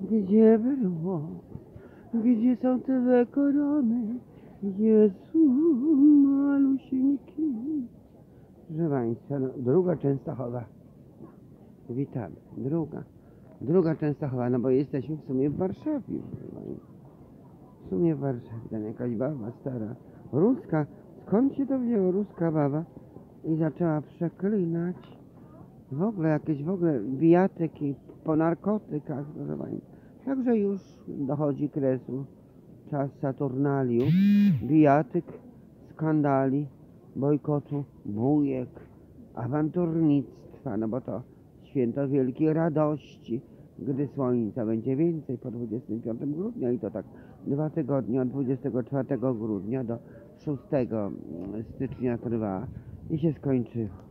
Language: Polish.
Gdzie było? Gdzie są te korony? Jezu, malusieńki. Proszę Państwa, no, druga Częstochowa. Witamy. Druga. Druga Częstochowa, no bo jesteśmy w sumie w Warszawie. W sumie w Warszawie, tam jakaś baba stara. Ruska. Skąd się to wzięło? Ruska baba. I zaczęła przeklinać. W ogóle jakieś w ogóle bijatyki po narkotykach, proszę Państwa. Także już dochodzi kresu czas Saturnaliów, bijatyk, skandali, bojkotu, bujek, awanturnictwa, no bo to święto wielkiej radości, gdy słońca będzie więcej po 25 grudnia i to tak dwa tygodnie od 24 grudnia do 6 stycznia trwa i się skończyło.